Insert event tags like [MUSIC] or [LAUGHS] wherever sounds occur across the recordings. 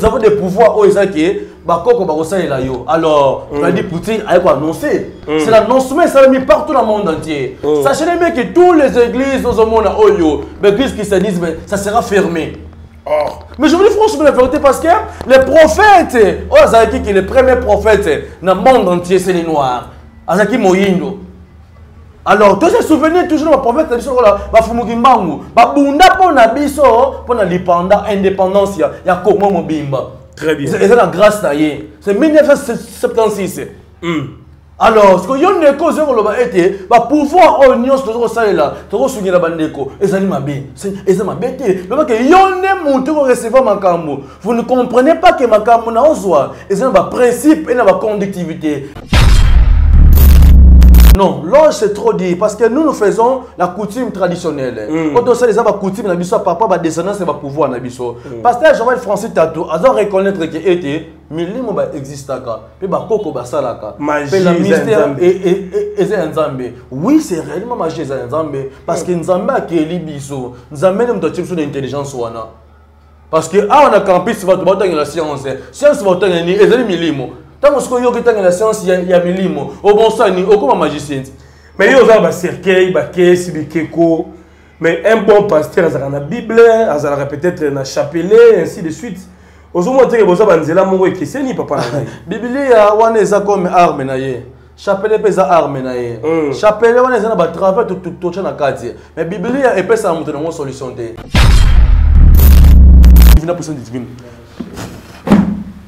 nous avons des pouvoirs oyo eza ke bakoko bakosalela yo. Alors on a dit poutine aye koannoncer c'est l'annoncement esalemi partout dans le monde entier. Sachez bien que tous les églises ozomona oyo baéglise christianisme ça sera fermé. Mais je vous dis franchement la vérité parce que les prophètes, oh, Azaki, qui est le premier prophète dans le monde entier, c'est les Noirs. Azaki Moyindo. Alors, tous ces souvenirs, toujours, prophètes, ils sont là, Bafumuki Mbangu, Babunda pour na biso, pour na lipanda, indépendance, il y a comment Mobimba. Très bien. C'est la grâce d'ailleurs. C'est 1976. alors siko yo ndeko ozoyi koloba ete bapouvoir oyo nyonso toza kosalela tokosungela bandeko ezali mabe eza mabe te lobake yo nde motu okorecevoir makambo vous ne comprenez pas ke makambo na ozwa eza na baprincipe e na baconductivité Non, l'ange c'est trop dit parce que nous nous faisons la coutume traditionnelle. Quand on sait les la coutume na biso papa ba descendance ba pouvoir na biso. Pasteur Jean-Marie Francis Tato, azo reconnaître que était milimo ba existaka, pe ba koko ba salaka. Magie Pe la mystère et et et nzambe. Oui, c'est réellement magie eza nzambe parce que nzambe akeli biso. Nzambe ne mtotie biso d'intelligence wana. parce que awa na campus bato baotangela science science baotangela nini ezali milimo ntango sikoyo yoki otangela science ya, milimo obonsani okoma magicien. Ti mais yo ozala bacercueil bakesi bikeko. Mais un bon pasteur azalaka na bible azalaka peut-être na chapelet ainsi de suite. Ozomona teke boza banzela moko ekeseni papa na ngai. [LAUGHS] Bibilia wana eza comme arme na ye. Chapele mpe eza arme na ye. Mm. chapele wana eza na batravers totya na kati. Mais bibilia epesaka moto nango solution te. Divine puissance divine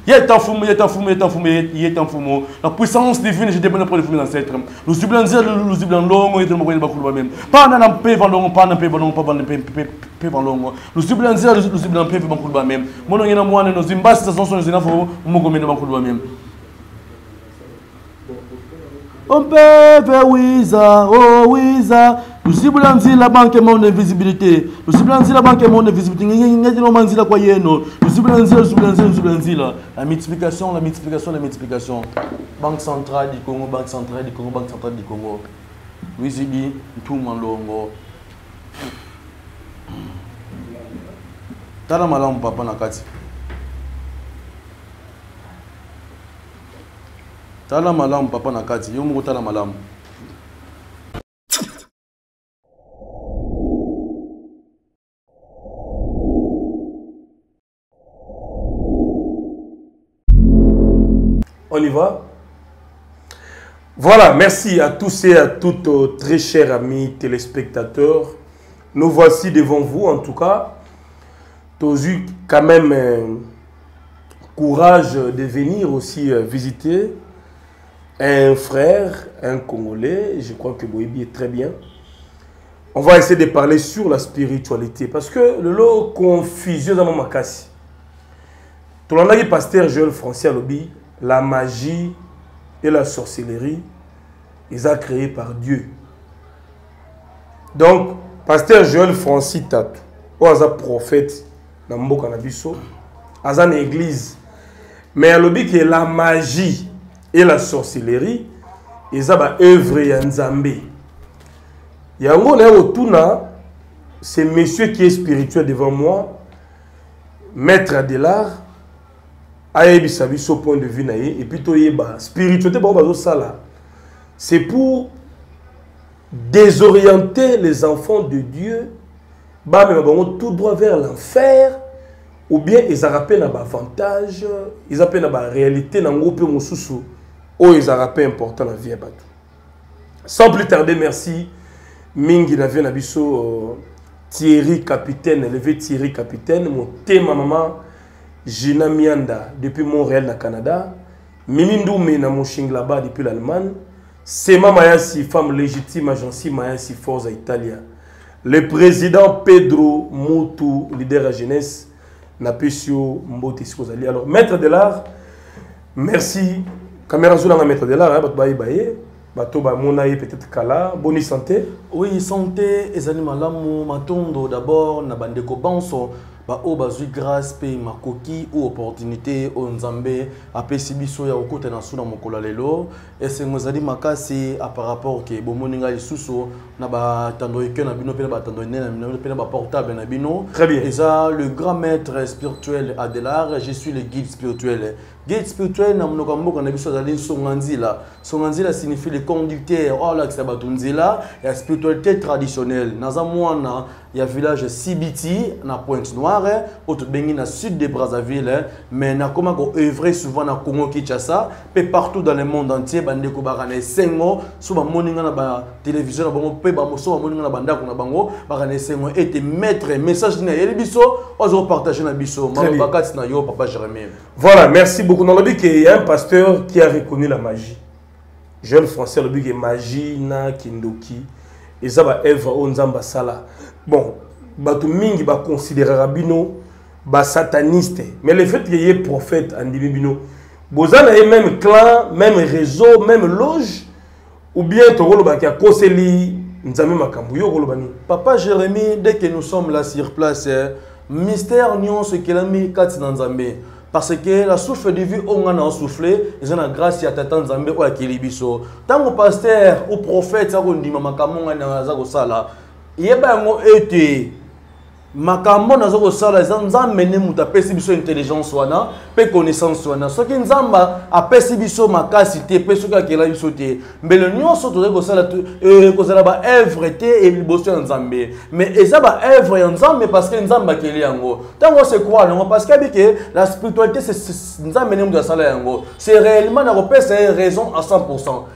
Il est en fumé, il est en fumé, il est en fumé, il est en fumé. La puissance divine, je demande pour les fumées ancêtres. Nous dire, nous subissons longo, et nous avons beaucoup même. Pas dans un peu, pas dans pas dans peu, pas dans pas dans peu dans longo. Nous dire, nous subissons peu, beaucoup même. Mon nom est na moi, nous zimbas, ça sont sur les infos, nous avons beaucoup même. On peut Wiza, oh. Nous ciblons la banque mon invisibilité. Nous ciblons la banque mon invisibilité. Nous ciblons quoi yeno. Nous ciblons nous ciblons nous ciblons La multiplication, la multiplication, la multiplication. Banque centrale du Congo, Banque centrale du Congo, Banque centrale du Congo. Wizibi, tout malongo. Tala malamu papa na kati. tala malamu papa na kati yo moko tala malamu On y va? Voilà, merci à tous et à toutes, euh, très chers amis téléspectateurs. Nous voici devant vous, en tout cas. Tu as eu quand même euh, courage de venir aussi euh, visiter un frère, un Congolais. Je crois que Boébi est très bien. On va essayer de parler sur la spiritualité. Parce que le lot confusion dans mon makasi. Dit pasteur Joël Français Alobi, la magie et la sorcellerie, ils ont créé par Dieu. Donc, pasteur Joël Francis Tatou, ou un prophète dans Mboka na biso, aza na église. Mais alobi que la magie et la sorcellerie, ils ont ba œuvre ya Nzambe. Yango na otuna, c'est monsieur qui est spirituel devant moi, maître Adelar, ayebisa biso point de vue na ye et puis toyeba. Spiritualité bango bazosala c'est pour désorienter les enfants de dieu bamema bango tout droit vers l'enfer ou bien ezalaka mpe na baavantage eza mpe na baréalité nango mpe mosusu oyo ezalaka mpe important na vie ya bato. Sans plus tarder merci. Mingi na vie na biso euh, thierry capitaine levé thierry capitaine motema mama Gina Mianda depuis Montréal, na Canada. Mimi Ndoumé na Moshing là-bas depuis l'Allemagne. Sema Mayasi, femme légitime, agence Mayasi, Forza Italia. Le président Pedro Moutou, leader à jeunesse, na Pesio Mbote Sikozali. Alors, maître de l'art, merci. Caméra Zoulanga, maître de l'art, hein, baye baye. Bato ba monaye peut-être kala. Bonne santé. oui santé ezali malamu matondo d'abord na bandeko banso baoyo bazwi grâce mpe makoki ou opportunité oyo nzambe apesi biso ya kokota na su na mokolo ya lelo. Esengo ezali makasi par rapport ke bomoni ngai lisusu na batando eke na bino mpe na batando ene na bino mpe na baportable na bino. Très bien. eza le grand maître spirituel adelar je suis le guide spirituel. Guide spirituel na monoko ya mboka na biso azali songa nzila. Songa nzila signifie le conducteur oyo alakisa bato nzela ya spiritualité traditionnelle. Naza mwana ya village cibiti na pointe noire oyo tobengi na sud de brazzaville mais nakoma koœuvre souvent na congo kinshasa mpe partout dans le monde entier bandeko baka na esengo so bamoni nga na batélévision na bango mpe bamo- so bamoni nga na bandako na bango baka na esengo ete maître message nini ayeli biso oyo azopartage na biso Très bien. maloba kati na yo papa jérémie Voilà, merci beaucoup. Dans le but qu'il y a un pasteur qui a reconnu la magie. Jeune français, le but que magie na kindoki. Et ça va œuvre au nzamba sala. Bon, bato mingi ba considérer rabino ba sataniste. Mais le fait qu'il y ait prophète en bino, bozana et même clan, même réseau, même loge ou bien tokolo ba kia koseli nzambe makambo yo kolo bani. Papa Jérémie, dès que nous sommes là sur place, eh, mystère nyonso ekelami kati na nzambe parce que la souffle de vie oyo ngai na osouffle eza na grâce ya tata nzambe oyo akeli biso ntango paster ou prophète akondima makambo ngai na aza kosala yeba yango ete makambo naza kosala eza nzambe nde moto apesi biso intelligence wana mpe connaissance wana. Soki nzambe apesi biso makasi te mpe soki akela biso te mbele nyonso tozali kosala eh, kozala baœuvre te liboso ya nzambe. Mais eza baœuvre ya nzambe parce que nzambe akeli yango. Ntango ose croire yango parce que abike la spiritualité nzambe nde moto asala yango. C'est réellement na kopesa ye raison à 100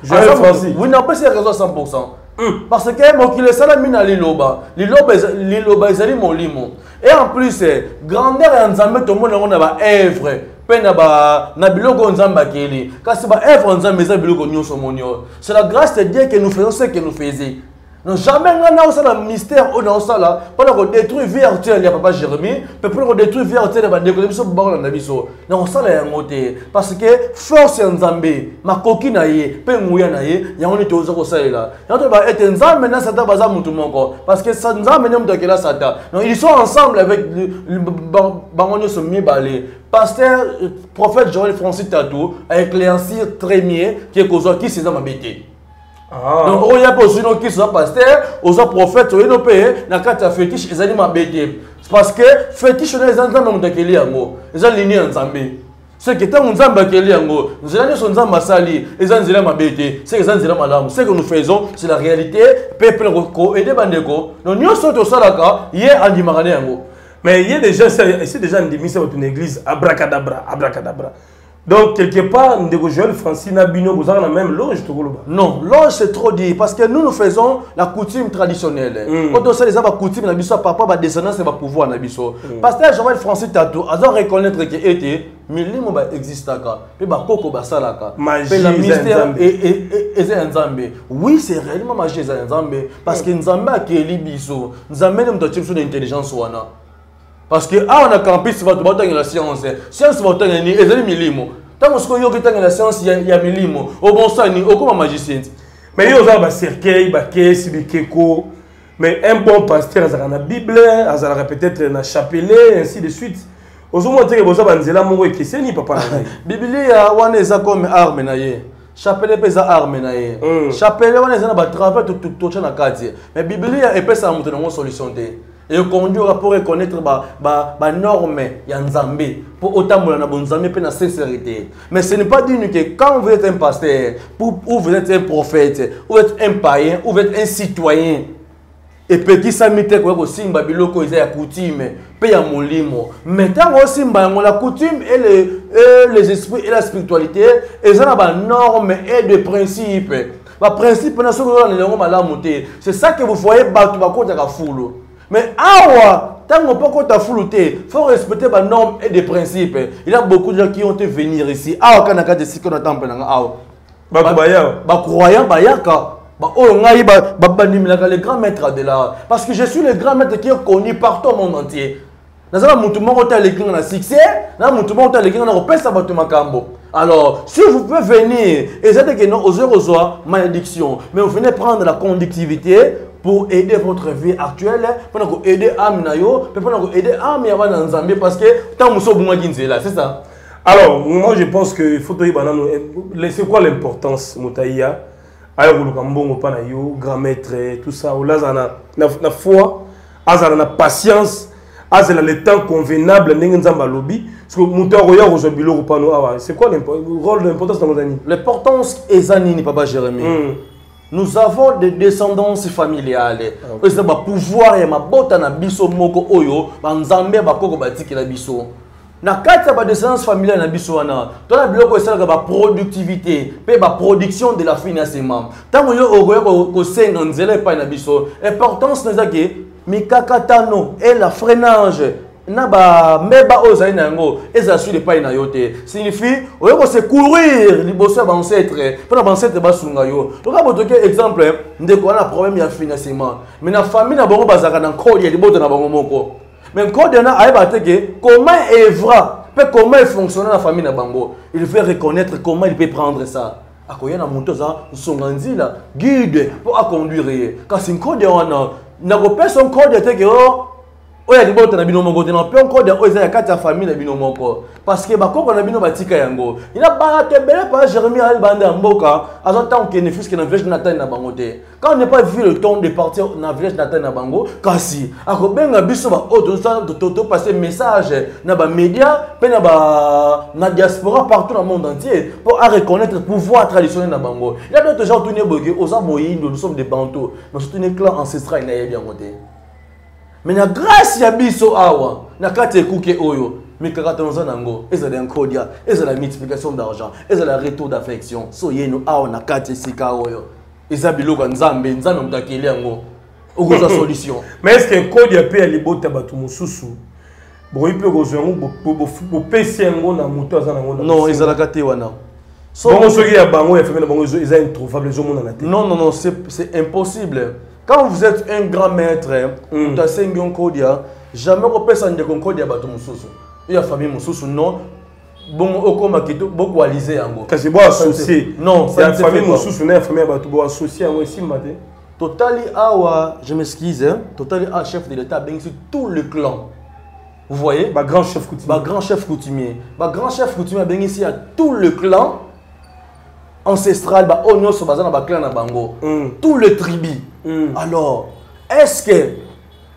Joël Aza- Francis. oui napesi ye raison à 100 parce que mokili esalami na liloba. Liloba eza- liloba ezali molimo. Et en plus eh, grandeur ya nzambe tomoni yango na baœuvre mpe na ba- na biloko oyo nzambe akeli. Kasi baœuvre ya nzambe eza biloko nyonso moni. Oyo c'est la grâce de dieu que nous faisons ce que nous faisons jamais ngai naosala mystère oyo naosala mpona kodétruire vie actuelle ya papa jérémie mpe mpona kodétruire vie actuelle ya bandeko na biso bakolanda biso nakosala yango te parce que force ya nzambe makoki na ye mpe nguya na ye yango nde toza kosalela yango toyeba ete nzambe na satan baza motu moko parce que nzambe nde moto akela satan donc ils sont ensemble avec le- le- ba- bango nyonso mibale pasteur euh, prophète joel francis tatou aéclaircir très bien ke kozwa kisi eza mabe te Ah. donc oya mpe ozwi noki oza paster oza prophète oyino mpe na kati ya fétiche ezali mabe te parce que fétiche na eza nzambe moto akeli yango. Eza lini ya nzambe? Seke ntango nzambe akeli yango nzela nyonso nzambe asali eza nzela mabe te seke eza nzela malamu. Ce que nous faisons c'est la réalité. Mpe mpena koede bandeko. Donc nyonso oyo tosalaka ye andimaka na yango. Mais il y a des gens, c'est déjà démission dans une église, abracadabra, abracadabra. Donc, quelque part, Ndego Joël, Francine, Abino, vous avez la même loge, tout le monde. Non, loge c'est trop dit parce que nous nous faisons la coutume traditionnelle. Mm. Quand on sait les la coutume na biso papa ba descendance ba pouvoir na biso. Pasteur Joël Francis Tato azo reconnaître que était milimo ba existaka pe ba koko ba salaka. Magie Pe la eza mystère Nzambe. Oui, c'est réellement magie eza nzambe parce que nzambe akeli biso. Nzambe ne mto tshimso d'intelligence wana. Parce que awa na campus bato batangela science science batangela nini ezali milimo ntango soki oyoki tangela science ya, ya milimo obonsani okóma magicien ti Mais il y a des cercueils, des caisses, des keko. Mais un bon pasteur, il a la Bible, il a peut-être un chapelet, ainsi de suite. Aux hommes, il y a des banzela mongo et qui ni papa. bibilia wana eza comme arme na ye chapelet mpe eza arme na ye Mm. chapelet wana eza na batravers totya na kati mais bibilia epesaka moto nango solution te ekonduira pour reconnaître banorme ba, ba norme ya nzambe mpo otambola na bonzambe mpe na sincérité. Mais ce n'est pas dire que quand vous êtes un pasteur ou, ou vous êtes un prophète ou vous êtes un païen ou vous êtes un citoyen epekisami te koya kosimba biloko eza ya coutume mpe ya molimo. Mais ntango osimba yango la coutume et, le, et les esprits et la spiritualité eza na banorme et de principe baprincipe na soki ozala na yango malamu te c'est ça que vous voyez bato bakotaka fulu mais awa ntango mpo kota fulu te faut respecter banorme et de principe il y a beaucoup de gens qui ont été venir ici. Awa kaka na kati esika na temple nanga awa. Bato baya. bacroyant bayaka oyo ngai bandimelaka le grand maître de l'art. Parce que je suis le grand maître qui est connu partout au monde entier. Naza na motu moko te aleki nga na succès na motu moko te aleki nga na kopesa bato makambo. Alors si vous pouvez venir eza te ke non ozwi kozwa malédiction mais vous venez prendre la conductivité pour aider votre vie actuelle mpona koaider ame na yo mpe mpona koaider ame ya bana nzambe parce que ntango mosu obungaki nzela c'est ça. Alors moi je pense que il faut toyeba nano c'est quoi l'importance moto aya aya koluka mbongo mpa na yo grand maître tout ça ola azala na, na, na foi azala na patience azala le temps convenable ndenge nzambe alobi. Parce que moto akoya kozwa biloko mpano awa c'est quoi rôle d'importance nango eza nini l'importance eza nini papa jérémie. Mm. Nous avons des descendances familiales. Oyo eza bapouvoir ya mabota na biso moko oyo banzambe ya bakoko batikela biso. Na kati ya badescendance familiale na biso wana tona biloko esalaka baproductivité mpe baproduction de la financement. Ntango yo okoya ko- kosenga nzela epai na biso importance na eza ke mikakatano e la freinage na bameba oyo ezali na yango ezala sur epai na yo te. Signifie oyo kosecourir liboso ya baancetre mpo na baancetre basunga yo. Loka botoke exemple ndeko wana problème ya financement. Mais na famille na bango bazalaka na nkode ya libota na bango moko. Mais nkode wana ayeba te ke comment evra mpe comment efonctionne na famille na bango? Il veut reconnaître comment il peut prendre ça. Akoya na moto aza nsonga nzila guide mpo aconduire ye. Kasi nkode wana nakopesa nkode te ke o oyo ya libota na bino moko te na mpe nkode oyo eza ya kati ya famille na bino moko. Parce que bakoko na bino batika yango. Ina bato ebele pa jérémi ali banda ya mboka aza ntango kende fiske na village natali na bango te. Quand on n'est pas vu le temps de partir na village natali na bango kasi akobenga biso baoyo topase message na bamédia mpe na na diaspora partout na monde entier mpo areconnaître pouvoir traditionnel na bango. Ya d'autres gens tuni eboke oza moyindo nous sommes des banto mais sotuni clan ancestral nayebi yango te me na grâce ya biso awa na kati ya ekuke oyo mikakatano oza nango ezala nkodia ezala multiplication d'argent ezala retour d'affection. So yeno awa na kati esika oyo eza biloko ya nzambe nzambe moto akeli yango. Okozwa solution. [COUGHS] Mais est ce que nkodi mpe ya libota bato mosusu bokoki mpe kozwa yango bo- bo- bo- bopesi yango na moto aza nango na non ezalaka te wana. Bongo soki ya bango ya famille na bango eza introuvable ezomonana te. Non non non c'est impossible quand vous êtes un grand maître moto asengi yo nkodia jamais kopesa ndeko nkodi ya bato mosusu. Yo ya famille mosusu non? Bongo okóma kito bokoalize yango kasi boassocie Non, ya famille mosusu na ya famille ya bato boassocie yango esimba te totali awa je m'excuse hein, totali awa chef de l'état abengisi tout le clan. Vous voyez? Bagrand chef coutumier. Bagrand chef coutumier. Bagrand chef coutumier abengisi ya tout le clan ancestral baoyo nyonso baza na baclan na bango. Mm. tout le tribu. Mm. alors est ce que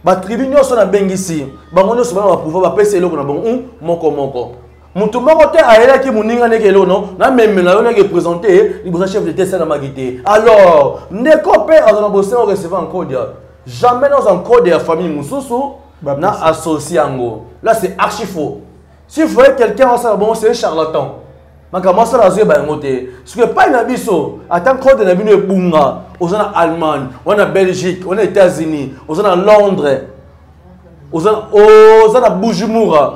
batribu nyonso nabengisi bango nyonso bana bapouvoir bapesa eloko na bango? Moko moko. Motu moko te ayelaki moninga ndenge eloko no namemela yo ndenge eprésente ya chef de te esalamaki te. Alors ndeko mpe aza na bosenga orecevoir nkode ya. Jamais naza nkode ya famille mosusu na associe yango. Là c'est archi faux. Si vous voyez quelqu'un asala bongo c'est un charlatan makambo asala azoyeba yango te soki epai na biso ata na allemagne na belgique oza na états-unis oza na londres oza na bujumbura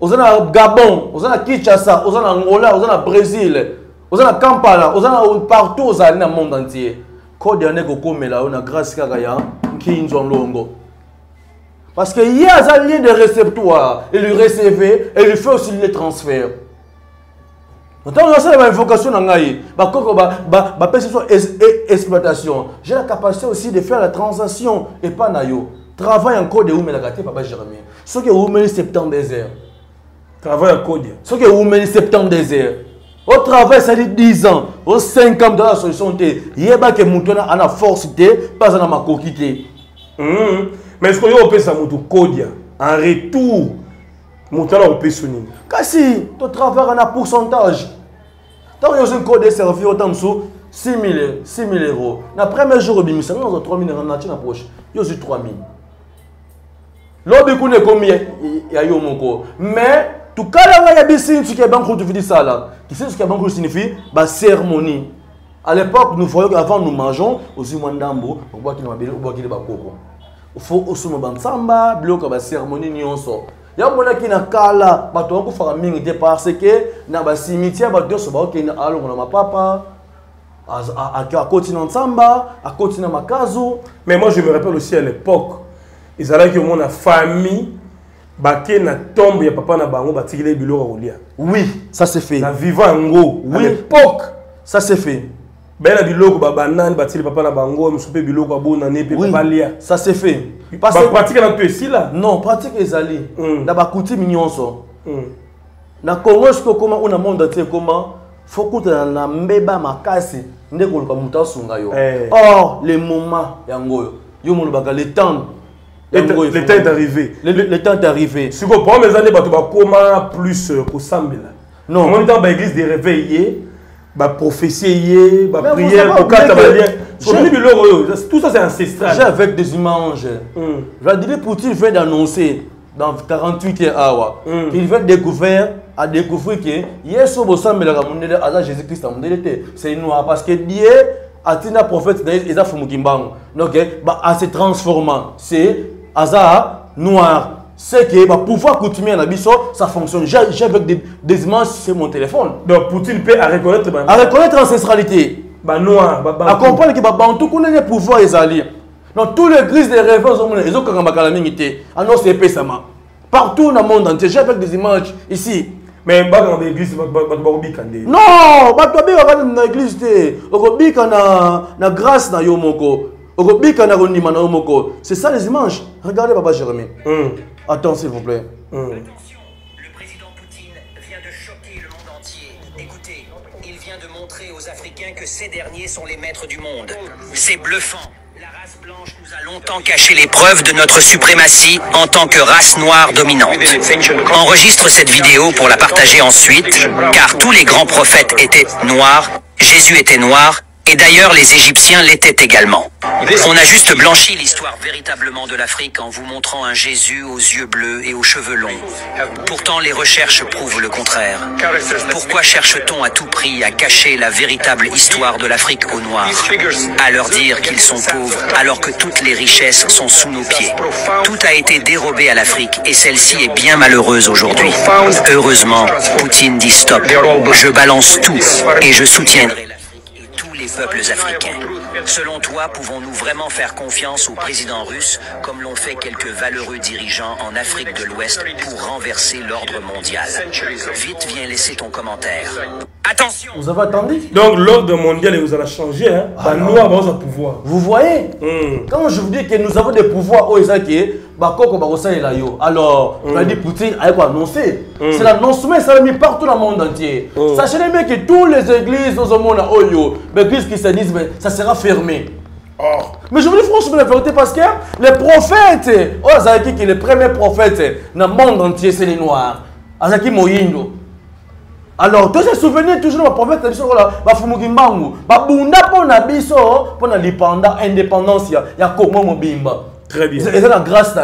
oza gabon oza kinshasa oza na angola oza brésil oza kampala oza na partout ozali na monde entier kode yana ekokomela yo na grâce kaka ya nkinzwa longo parce que ye aza lien de réceptoire et lui recevait et lui fait aussi les transferts ntango nasala bainvocation na ngai bakoko bapesi biso exploitation. J'ai la capacité aussi de faire la transaction epa na yo. Travail en code eumelaka te papa jérémie. Soki eumeli 72 heures. Travail ya kodia soki eumeli 72 heures. Au travail esali 10 ans. O 5 ans la solution te yebake motu wana ana force te mpe aza na makoki te. Mhm. mais soki oyo opesa kodia en retour moto wana opesi nini? Kasi totravaillaka na pourcentage ntango yozwi code eservi ota mosu 6000 6000 euros. Na premier jour obimisa nga nazwa 3000 euros natie na poche. Yo ozwi 3000 lobi kuna ekomi ya- ya yo moko mais tukala nga yebi sini soki ya banque tufidi sala kisini soki ya banque signifie? Bacérémonie à l'époque nous voyons qu'avant nous mangeons ozwi mwa ndambo obwakili mabele obwakili bakoko fo osoma bansamba biloko ya bacérémonie nyonso yamonaki na kala bato bakufaka mingi te parce que na basimitiere bato nyonso baokende alongo na mapapa. Akoti na nzamba akoti na makazu. Mais moi je me rappelle aussi à l'époque ezalaki omona famille bake na tombe ya papa na bango batikeli biloko ya kolia. Oui ça c'est fait. Na vivant yango à Oui. l'époque. Ça c'est fait baye na biloko babanani batili papa na bango mosusu mpe biloko abonani mpe oui balia ça se fait. Parce que bapratique na to esila non pratique ezali. Mm. na bakutime nyonso. Mm. na congo soki okóma una monde entier ekóma fo kutana na mbeba makasi nde koluka moto asunga yo. Eh. or le moment yango oyo yo molobaka le temps oyo le temps est arrivé. Le- temps est arrivé. Sikoyo problème eza nde bato bakóma plus euh, kosambela. Non. omoni ntango baéglise de réveil ye Je- omoni biloko oyo tout ça c'est j'ai ancestral avec des images. Mm. Vladimir Poutine vient d'annoncer dans 48 heures Mm. qu'il va découvrir à découvrir que Yesu bosambelaka mondele aza Jésus-Christ à mondele te c'est noir parce que Dieu atina prophète na eza fumukimbango donc eh, ba en se transformant c'est aza noir c'est que ba pouvoir coutumier na biso ça fonctionne. J'ai avec des, des images sur mon téléphone. Donc poutine mpe à reconnaître ba- à reconnaître ancestralité banoir ba- ba- à comprendre que babantu kuna nde pouvoir ezali dans tous les grises de rêve ozomona ezokangambaka na mingi te annonce epesama partout na monde entier j'ai avec des images ici. Mais bakanga baéglise bato bakobika nde non bato babikaka na église te okobika na, na grâce na yo moko okobika na kondima na yo moko c'est ça les images. Regardez papa jérémie. Mm. Attends s'il vous plaît Mm. Attention, le président Poutine vient de choquer le monde entier. Écoutez, il vient de montrer aux Africains que ces derniers sont les maîtres du monde. C'est bluffant. La race blanche nous a longtemps caché les preuves de notre suprématie en tant que race noire dominante. Enregistre cette vidéo pour la partager ensuite, car tous les grands prophètes étaient noirs, Jésus était noir, et d'ailleurs les Égyptiens l'étaient également. On a juste blanchi l'histoire véritablement de l'Afrique en vous montrant un Jésus aux yeux bleus et aux cheveux longs. Pourtant, les recherches prouvent le contraire. Pourquoi cherche-t-on à tout prix à cacher la véritable histoire de l'Afrique aux Noirs À leur dire qu'ils sont pauvres alors que toutes les richesses sont sous nos pieds? Tout a été dérobé à l'Afrique et celle-ci est bien malheureuse aujourd'hui. Heureusement, Poutine dit stop. Je balance tout et je soutiendrai tous les peuples africains. Selon toi, pouvons-nous vraiment faire confiance au président russe comme l'ont fait quelques valeureux dirigeants en Afrique de l'Ouest pour renverser l'ordre mondial? Vite, viens laisser ton commentaire. Attention vous avez attendu? Donc l'ordre mondial ezala changé hein? banoir baoza pouvoir vous voyez? Mm. Quand je vous dis que nous avons des pouvoirs au Ezaki, Bakoko Barosaïla yo. Alors, Vladimir Poutine a quoi annoncé? C'est l'annoncement, ça l'a mis partout dans le monde entier. Sachez bien que toutes les églises dans le monde, Oyo, l'église christianisme, ça sera fermé. Mais je vous dis franchement la vérité parce que les prophètes, oh, Azaki qui est le premier prophète dans le monde entier, c'est les Noirs. Azaki Moyindo. alors toza souvenir toujours na baprophète na biso lokola bafumuki mbangu babunda mpo na biso mpo na lipanda indépendance ya kongo mobimba Très bien. Eza na grâce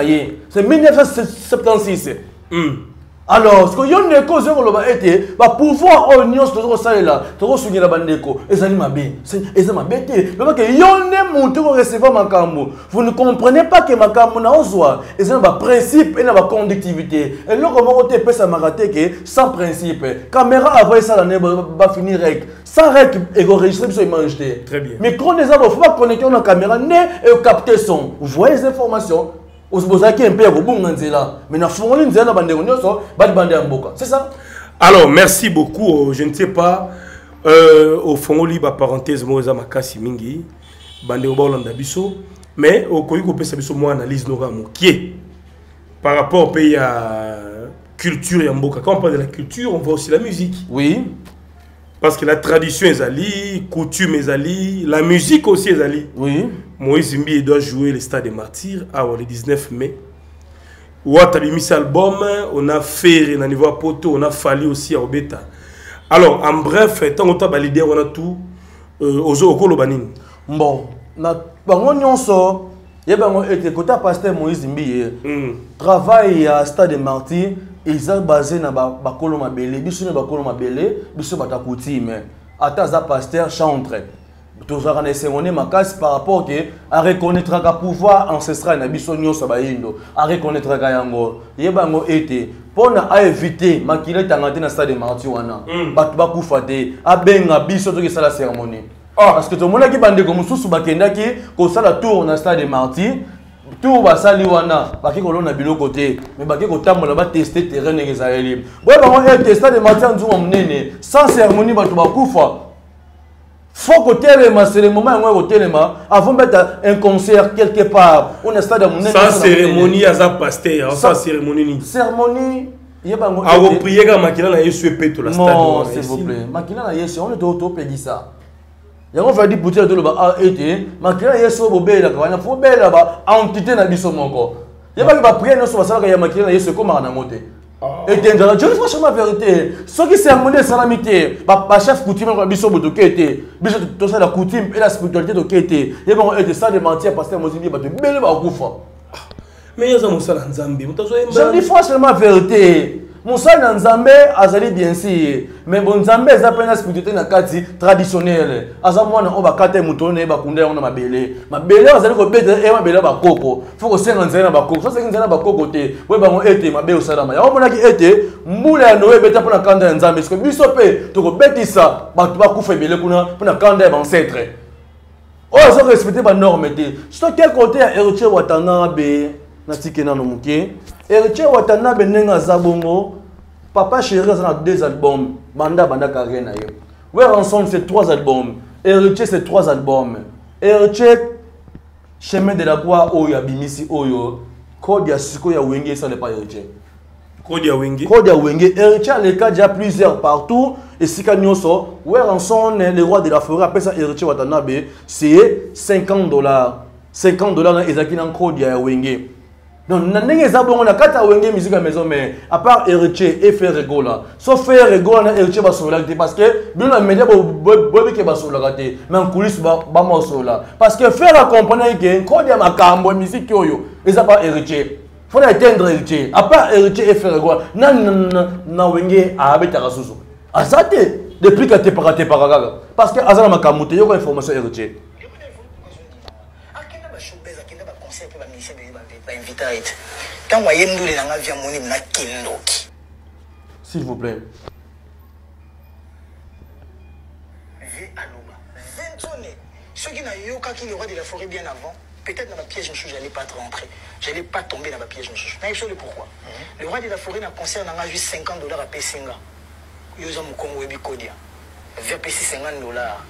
c'est 1976 Mm. Alors siko yo ndeko ozoyi koloba ete bapouvoir oyo nyonso toza kosalela tokosungela bandeko ezali mabe eza mabe te lobake yo nde motu okorecevoir makambo vous ne comprenez pas ke makambo na ozwa eza na baprincipe e na baconductivité eloko moko te epesamaka te ke sans principe? Caméra avo esala nde bafinir rek sans rek ekoregistre biso image te Très bien. micro eza bo fo baconnecte na caméra nde ekapte son. Vous voyez les informations ozalaki mpe ya kobunga nzela. Mais nafungoli nzela na bandeko nyonso bali bande ya mboka. C'est ça? Alors merci beaucoup euh, je ne sais pas. Euh, ofongoli baparenthèse moko eza makasi mingi. Bandeko baolanda biso. Mais okoki kopesa biso mwa analyse noko ya mokie par rapport mpe ya culture ya mboka. Quand on parle de la culture on voit aussi la musique. Oui. Parce que la tradition ezali coutume ezali la musique aussi ezali oui Moïse Mbi doit jouer le stade des martyrs ah, ouais, le 19 mai. Ouat a mis album, on a fait na niveau poto, on a fallu aussi à Obeta. Alors, en bref, tant que tu as l'idée, on a tout. Euh, aux okolo banin. bon na bango nyonso ye bango ete kota paster moïse mbiye Mm. travail ya stade de martyr eza basé na ba- bakolo mabele biso ne bakolo mabele biso ya coutume ata aza paster chantre tozalaka na esengo nde makasi par rapport ke areconnaîtraka pouvoir ancestral na biso nyonso bayindo areconnaîtraka yango yeba yango. Ete mpona aevite makila etanga te na stade de martyr wana Mm. bato bakufa te abenga biso toki esala cérémonie Ah. parce que tomonaki bandeko mosusu bakendaki kosala tour na stade de martyr tour basali wana baki kolona biloko te me baki kotambola bateste terrain ndenge ezaleli boye bango ete stade de martyr nzunga monene sans cérémonie bato bakufa faut kotelema moment yango ya kotelema avant mettre un concert quelque part on est stade ya monene sans cérémonie aza pasteur sans cérémonie nini cérémonie yebango akoprie kaka makila na yesu epetola non s'il vous plaît. Makila na yesu on topelisa yango fadi putina toloba ah, ete makila na yesu oyo bobelaka wana fo bela ba entité na biso moko yebaki bapriere nyonso basalaka ya makila na yesu ekomaka nango te etendaka je franchement vérité soki cérémonie esalami te bachef coutume na biso bo toke te biso tosala coutume e la spiritualité toke te yebango ete sans de mentir paster mozimbi bato ebele bakufa mais ye aza mosala nzambe moto je dis franchement vérité mosali na nzambe azali bien sûr mais bon nzambe eza mpe na spiritualité na kati traditionnele aza mwana oyo bakata ye moto oyo naye bakunda yango na mabele. Mabele oyo azali kobeta ye mabele ya bakoko. Fo kosenga nzela na bakoko. Sosengi nzela na bakoko te oyebango ete mabe osalama. Yango monaki ete mbula ya noye ebeta mpona kanda ya nzambe. Soki biso mpe tokobetisa bato bakufa ebele kuna mpona kanda ya bancetre oyo aza korespecte banorme te. Soki kote ya héritier watanabe natiki nano moke. Héritier watanabe ndenge aza bongo papa chéri aza na deux albums. Banda banda carrière na ye wer ensemble c'est trois albums. Héritier c'est trois albums. Héritier chemin de la croix oyo abimisi oyo code ya sikoyo ya wenge esalepa héritier. Code ya wenge. Code ya wenge. Héritier aleka déjà plusieurs partout esika nyonso wer ensemble le roi de la forêt apesa héritier watanabe c'est 50 dollars. 50 dollars na ezalaki na code ya wenge donc na ndenge eza bongo na kati ya wenge musique ya maison mais à part héritier e faire regola so faire regola na héritier basololaka te parce que bino na média boyebike basololaka te mais nkulisi bamosolola parce que faire accompagner ke nkode ya makambo ya misiki oyo eza pa héritier. Fona éteindre héritier. À part héritier e faire regola nani na wenge abetaka susu? Aza te depuis katepaka tepaka kaka. Parce que aza na makambo te yoka information héritier bainvita ete ntango aye ndule na nga via monime nakindoki s'il vous plaît. Vie aloba ventone. Soki nayokaki le roi de la forêt bien avant peut-être dans ma piège mosusu j'allais pas rentrer. J'allais pas tomber dans ma piège mosusu. Nayebi pourquoi? Le roi de la forêt na concert na nga juste 50 dollars apesi nga yo oza mokongo oyebi kodia. Vi apesi 50 dollars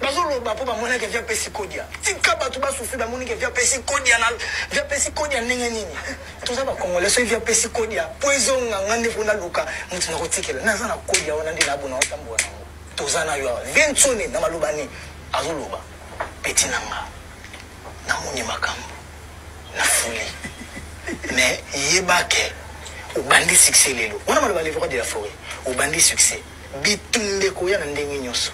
bazoloba mpo bamonaki vi apesi kodia. Tika bato basufri bamoniki vi apesi kodia vi apesi kodia ndenge nini? Toza bakongole soki vi apesi kodia mpo ezonganga nde mpo naluka motu nakotikela naza na kodia wana nde nabona otambola nango toza na yo awa. Vie ntsone na maloba ni azoloba. Peti na nga. Namoni makambo. Nafuli mais yebake obandi succès lelo. Wana maloba le roi de la forêt obandi succès. Bitumbe koya na ndenge nyonso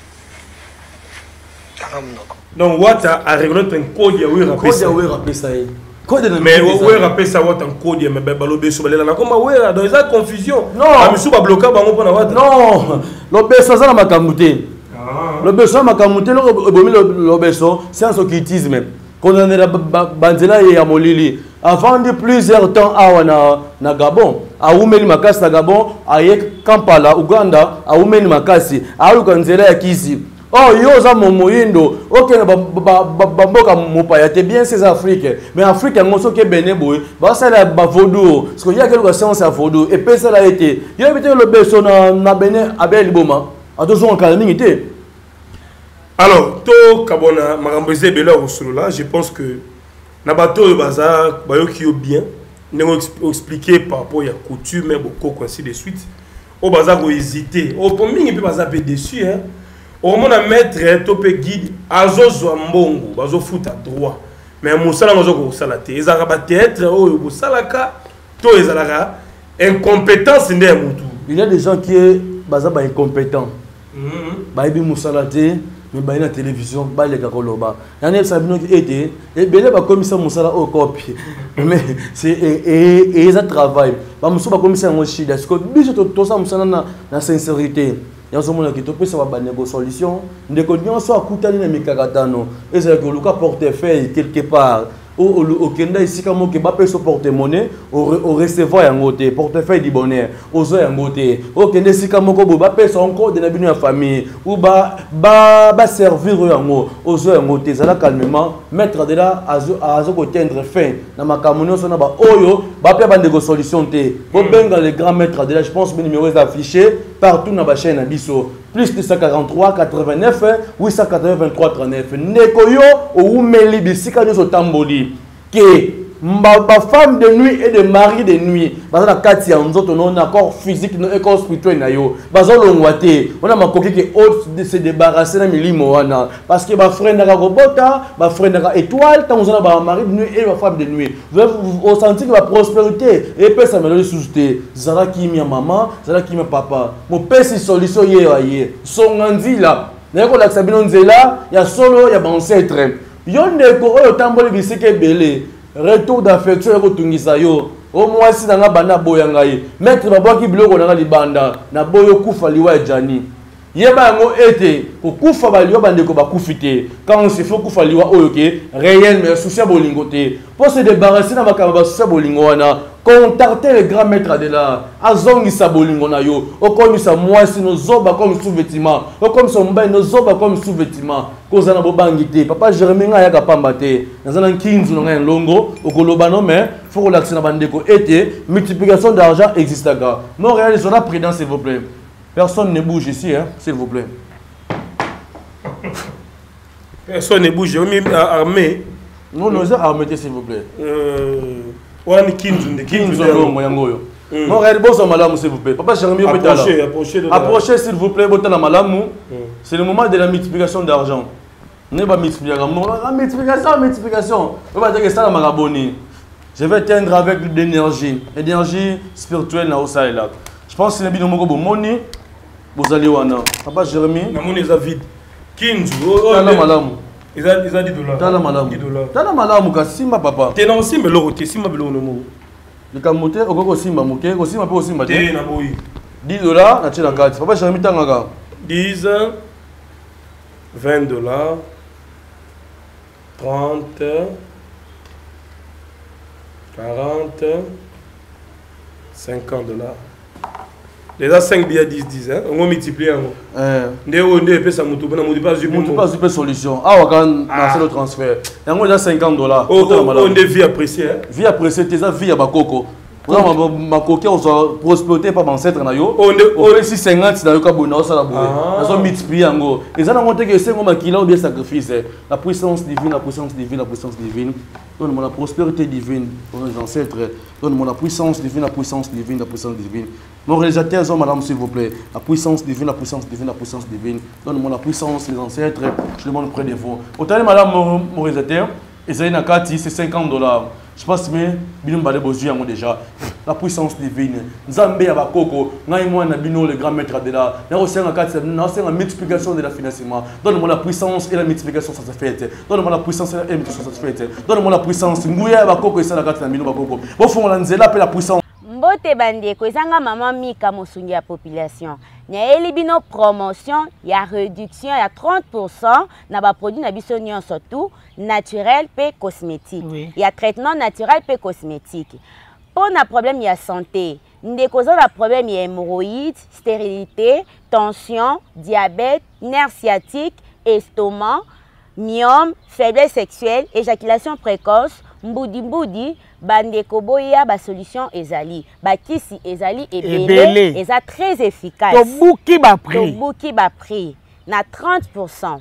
donc wata areconnaître nkodi ya wera apesa ye na mais wera apesa wata nkodi ya me balobi so balela na koma wera donc eza confusion. Bamisu babloka bango mpona wata. Non. Lobeso aza na makambo te lobeso na makambo te loko ebomi lo- lobeso science occultisme kondandela ba- banzela ye ya molili avandi plusieurs temps awa na, na gabon awumeli makasi na gabon aye kampala uganda awumeli makasi aluka nzela ya kisi oh yo oza mo moyindo okende ba- ba- ba- bamboka mopaya te bien c'est afrique. Mais afrique yango soki ebene boye basala bavodu siko yaki eluka science ya vodu epesala ete yebi te. Lobeso na, bene abe liboma atozongakala mingi te alors tokabona makambo eza ebele ya kosolola je pense que na bato oyo baza bayoki yo bien ndenge oexplike par rapport ya coutume bokoko ainsi de suite oyo baza kohésite mingi mpe baza mpe déçu hein. Okomona maître to mpe guide azozwa mbongo bazofuta droit. Mais mosala ngo oza kosala te. Ezalaka bateatre oyo bosalaka to ezalaka incompétence nde ya motu il y a des gens qui baza baincompétent bayebi mosala te me baye na télévision baleka koloba. Yani yebisa bino ete ebele bakomisa mosala oyo kopi. Mais c'est- e- e- e- eza travail. Bamosusu bakomisa yango shida. Siko biso to- tosala mosala na, na sincérité yazomonaki topesa babaneko solution. Ndeko nyonso akutani na mikakatano ezalaki oluka portefeuille quelque part o- olu- okenda esika moke bapesa porte monnaie orecevoir yango te portefeuille du bonheur ozwa yango te. Okende esika moko boye bapesa encode na bino ya famille ou baservir oyo yango ozwa yango te. Ezala calmement maître de la aza kotendre fin. Na makambo nyonso na baoyo bapea bandeko solution te. Bobenga le grand maître de la je pense be numéro eza affiché partout na bachaine na biso plus 243 89 880 23 39 ndeko yo owumeli bisika nyonso otamboli ke bafemme de nuit et de mari de nuit baza na kati ya nzoto no na corps physique no corps spirituel na yo bazolongwa te. Wana makoki ke o de se débarrasser na milimo wana. Parce que bafrendaka kobota bafrendaka étoile ntango oza na bamari de nuit et bafemme de nuit. Osentir ke baprospérité epesamelo lisusu te. Zala kimia mama zala kimia papa. Mopesi solution ye wa ye. Songa nzila. Naye kolakisa bino nzela ya solo ya baancetre yo ndeko oyo otamboli bisika ebele retour d'affection ekotungisa yo. O mwasi na nga banda aboya ngai maître babwaki biloko na nga libanda naboyi okufa liwa ya jani. Yeba yango ete kokufa baliwa bandeko bakufi te. Quand sifo kufa liwa oyo ke réel mais susi ya bolingo te. Mpo se débarrasser na makambo basusi ya bolingo wana contacte le grand maître de l'art. Azongisa bolingo na yo. Okomisa mwasi nozoba comme sous-vêtiment okomisa mobali nozoba comme sous-vêtement. Koza na bobangi te. Papa jérémi ngai ayaka pamba te. Naza na nkinzu na ngai ya ndongo okoloba no mais fo kolakisa na bandeko. Ete multiplication d'argent existaka. Montréal ezona prudent s'il vous plaît. Personne ne bouge ici hein, s'il vous plaît. Personne ne bouge. Omi armé non non eza armé te s'il vous plaît wana ni kinzu nde kinzo longo yango oyo. Montréal bozwa malamu s'il vous plaît. Papa la- approchez s'il vous plaît botala malamu. C'est le moment de la multiplication d'argent. Ne bamultipliaka multiplication multiplication oyo bataki esalamaka boni je vais teindre avec l'énergie énergie spirituelle na osalela je pense na bino moko bomoni. Bozali wana. Papa jérémi namoni eza vide. Kinzu oyo- oyo tala malamu eza eza 10 dollars. Tala malamu. 10 dollars. Tala malamu kasi simba papa. Te na osimba eloko te simba biloko nomo likambo te okoki kosimba moke kosimba mpe kosimba te. Na boyi 10 dollars natie na kati. Papa jérémi tangaka. 10 20 dollars 30 40 50 dollars eza 5 bia 10 10 hein? ongo multiplie yango Eh. nde oyo nde epesa motu mpona motu mpe azwi mpe solution. Awa kaka na selo transfert. Yango eza 50 dollars. Oyo malamu nde vie apprécié hein? vie apprécié te eza vie ya bakoko makoki akozwa prospérité mpa bancetre na yo. Opesi 50 na yo ka boye naosala boye Ah. nazo multiplie yango eza nango teke esengo makila ou bien sacrifice la puissance divine la puissance divine la puissance divine. Donne-moi la prospérité divine pour nos ancêtres. Donne-moi la puissance divine la puissance divine la puissance divine. Mon réalisateur zon madame s'il vous plaît. La puissance divine la puissance divine la puissance divine. Donne-moi la puissance des ancêtres. Je demande près de vous. Otali madame mon mon réalisateur ezali na kati c'est 50 dollars. Je pense me bino mbale bozwi yango déjà. La puissance divine. Nzambe ya bakoko bino le grand maître de la nakosenga kati nakosenga multiplication de la financement. Donne-moi la puissance et la multiplication sans faite donne-moi la puissance et la multiplication sans faite donne-moi la puissance. Nguya ya bakoko esala kati na bino bakoko. Bofongola nzela la puissance. Mbote bandeko ezanga mika mosungi ya population nayeli bino promotion ya réduction ya 30 na baproduit na biso nyonso tu naturel mpe cosmétique. Oui. ya traitement naturel mpe cosmétique. Mpo na problème ya santé. Ndeko oza na problème ya hémoroïde stérilité tension diabète nerf sciatique estomac myome faiblesse sexuelle éjaculation précoce mbudi-mbudi bandeko boya basolution ezali. Bakisi ezali ebele eza très efficace. Tobuki baprix tobuki baprix na 30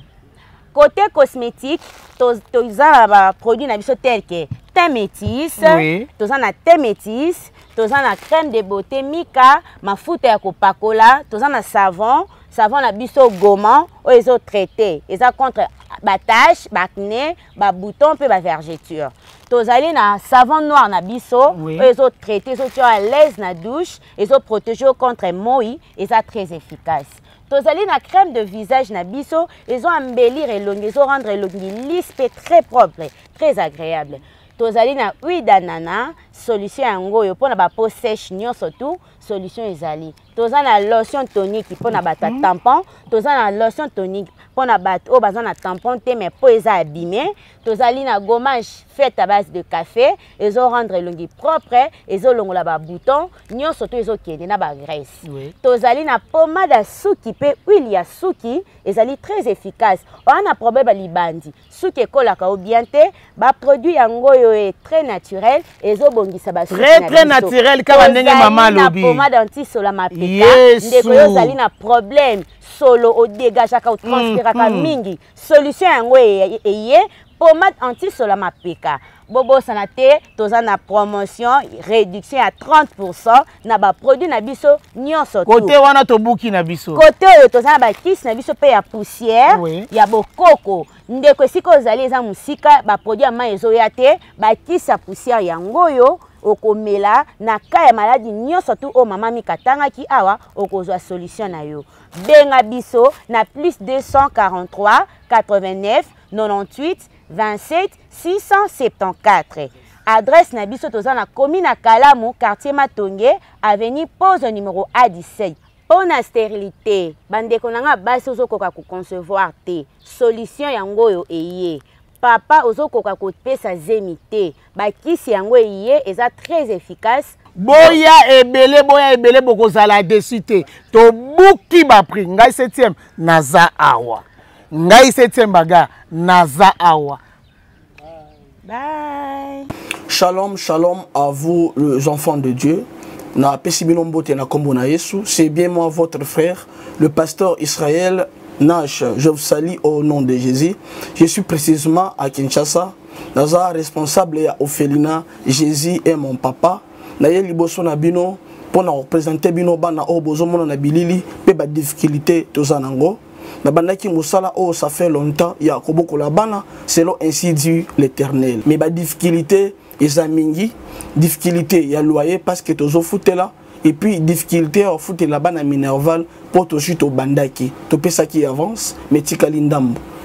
côté cosmétique to- toza na baproduit na biso tel ke te métis Oui. toza na te métis toza na crème de beauté mika mafuta ya kopakola toza na savon savon na biso goma oyo ezotraite eza contre batache bacne babouton mpe bavergeture tozali na savon noir na biso oyo ezotraite ezotia à l'aise na douche. Ezoprotege contre moi eza très efficace. Tozali na crème de visage na biso ezoembellir elongi ezorendre elongi lisse mpe très propre très agréable tozali na huile d'anana solution yango oyo mpona bapeau sèche nyonso tu solution ezali toza na lotion tonique mpona bato ya tampon. Toza na lotion tonique mpona bato oyo baza na tampon te mais mpo eza abîme tozali na gommage faite à base de café. Ezorendre elongi propre ezolongola babouton nyonso to ezokende na bagraisse Oui. tozali na pomade ya suki mpe huile ya suki ezali très efficace. Oya na problème ya libandi. Suki ekolaka o bien te baproduit yango oyo e très naturel ezobongisa basuki Très, très naturel kaka ndenge mama alobi. Pomade antisola mapeka ndeko yo ozali na problème. Solo odegageaka otranspiraka mingi. Solution yango eye eye pomade antisolo ya mapeka bobosana te toza na promotion réduction ya 30 na baproduit na biso nyonso kote wana tobuki na biso. Kote oyo toza na bakisi na biso mpe ya poussière Oui. ya bokoko. Ndeko esika ozali eza mosika baproduit ya mai ezoya te bakisi ya poussière yango oyo okomela na ka ya maladi nyonso tu oyo mama mikatangaki awa okozwa solution na yo. Benga biso na plus 243 89 98 27 674 adresse na biso toza na komi na kalamu quartier matonge avenue pose numéro a17 mpo na stérilité. Bandeko na nga basi ozokoka koconcevoir te. Solution yango oyo eye papa ozokoka kopesa zemi te. Bakisi yango eye eza très efficace. Boya ebele boya ebele bokozala desu te. Tobuki bapri ngai 7e naza awa. Ngai 7e baga naza awa. Bye. Shalom, shalom à vous les enfants de Dieu. Na pesi bino mbote na kombo na Yesu. C'est bien moi votre frère, le pasteur Israël Nash. Je vous salue au nom de Jésus. Je suis précisément à Kinshasa. Naza responsable ya Ophelina. Jésus est mon papa. Na ye liboso na bino pour na représenter bino bana o bozomona na bilili pe ba difficulté toza nango. nabandaki mosala oyo ça fait longtemps ya kobokola bana selon ainsi dit l'éternel mais badifficulté eza mingi difficulté ya loyer parce que tozofutela et puis difficulté ya kofutela bana minerval mpo tozwi tobandaki topesaki avance mais tikali ndambo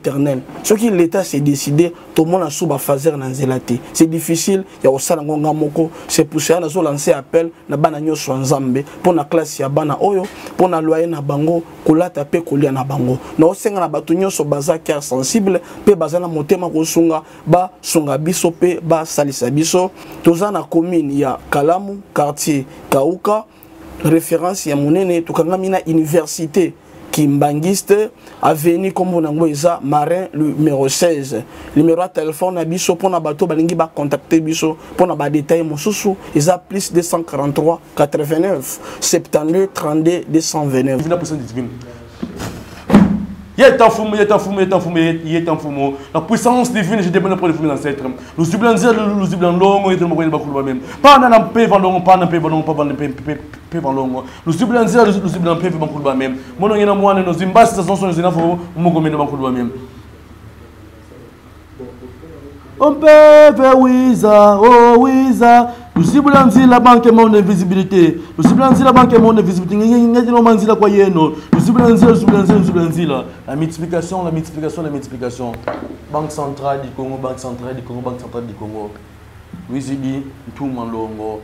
l'éternel soki l'état s'est décidé tomona so bafaser na nzela te c'est difficile ya kosala yango nga moko c'est pour cela nazolanse appel na bana nyonso ya nzambe mpo na klase ya bana oyo mpo na loyer na bango kolata mpe kolia na bango. Naosenga na bato nyonso baza cœur sensible mpe baza na motema kosunga basunga biso mpe basalisa biso. Toza na commune ya kalamu quartier kauka référence ya monene tokangami na université kimbangiste aveni nkombo nango eza marin numéro 16 numéro ya telefone na biso mpona bato balingi bacontacte biso mpona badetail mosusu eza plus 243 89 72 32 229 Divine puissance divine. Il est en fumé, il est en fumé, il est en fumé, il est en. La puissance divine, je demande pour les fumées ancêtres. Nous dire, nous sublons longo, et nous voyons pas même. Pas dans un peu vendons, pas dans un peu vendons, pas dans un peu vendons. Nous nous vendons même. Est gomme de même. On peut Wiza, oh. Nous ciblons la banque et mon invisibilité. Nous ciblons la banque et mon invisibilité. Nous ciblons la quoi yeno. Nous ciblons nous ciblons nous ciblons La multiplication, la multiplication, la multiplication. Banque centrale du Congo, Banque centrale du Congo, Banque centrale du Congo. Wizibi, tout malongo.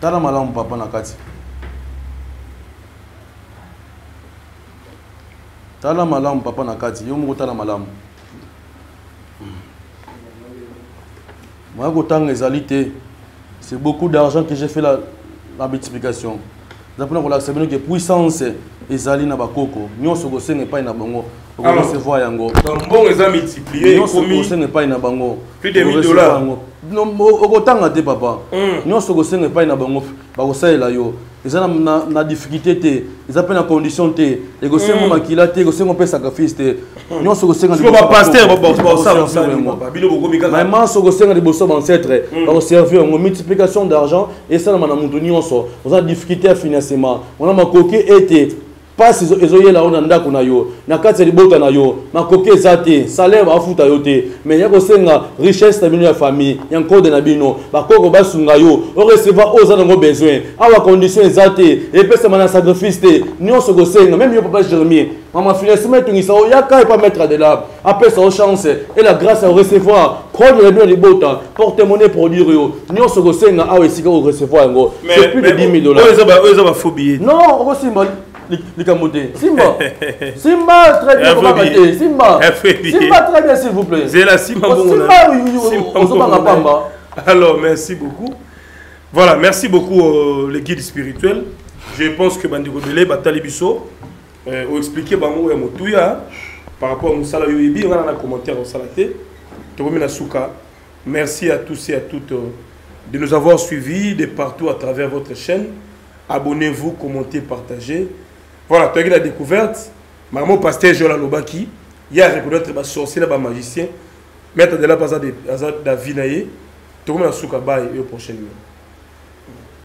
Tala malamu papa na kati. tala malamu papa na kati yo moko tala malamu moya kotanga ezali te c'est beaucoup d'argent que j'ai fait la, la multiplication eza mpona kolakisa bino ke puissance ezali na bakoko nyonso kosenga epai na bango okorecevoir yango mbongo eza multiplié nyonso ekomi kosenga epai na bango Plus de 1000 okorecevoir dollars. okotanga te papa Mm. nyonso kosenga epai na bango bakosalela yo eza na, na, na difficulté te. Eza mpe na condition te. Ekosenga makila te ekosenga mpe sacrifice te. Nyonso kosenga siko liboso bancetre bakoservir yango. Multiplication d'argent esalama na motu nyonso. Oza na difficulté ya financement. Wana makoki ete mpasi ezo- ezoyela yo na ndako na yo na kati ya libota na yo. Makoki eza te salaire bafuta yo te. Mais ya kosenga richesse na bino ya famille ya nkode na bino bakoko basunga yo. Orecevoir oyo oza nango besoin. Awa condition eza te epesama na sacrifice te. Nyonso kosenga meme yo papa jeremie mama financement etungisa yo yaka epa maître de lab apesa yo chance et la grâce ya orecevoir kode na bino ya libota porte monnaie produire yo. Nyonso kosenga awa esika orecevoir yango. C'est plus de 10 000 dollars. non okosimba li- likambo te simba. [LAUGHS] Simba très bien Un billet. simba. Un simba très bien s'il vous plaît. Zela simba Oh, mbongo na- simba Simba alors merci beaucoup. Voilà merci beaucoup euh, les guides spirituels. Je pense que bandeko ebele batali biso euh, oexplike bango ya motuya par rapport à mosala oyo oyebi nga na commentaire osala te tokomi na suka merci à tous et à toutes euh, de nous avoir suivis de partout à travers votre chaîne. Abonnez-vous commentez partagez voilà toyaki la découverte. Maman pasteur jola lobaki ye areconnaître basorcier na bamagicien maître de la aza davi na ye tokomi na suka baye yo prochaine numéro